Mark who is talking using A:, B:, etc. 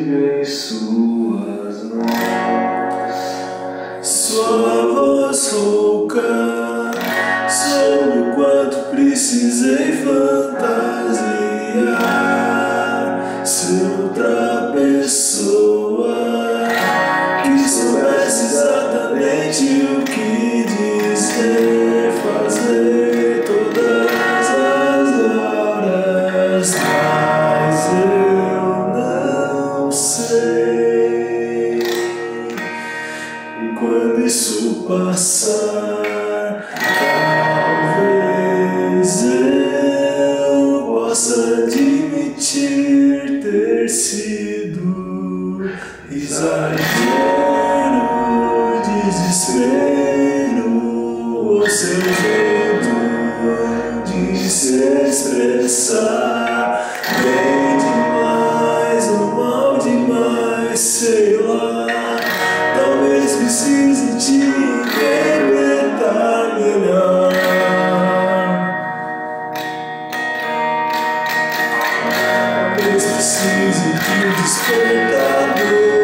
A: estive em suas mãos.
B: Sua voz rouca soube o quanto precisei fantasiar. Sei. E quando isso passar, talvez eu possa admitir ter sido exagero, desespero, ou seu jeito de se expressar bem preciso te interpretar melhor. Talvez precise de um despertador.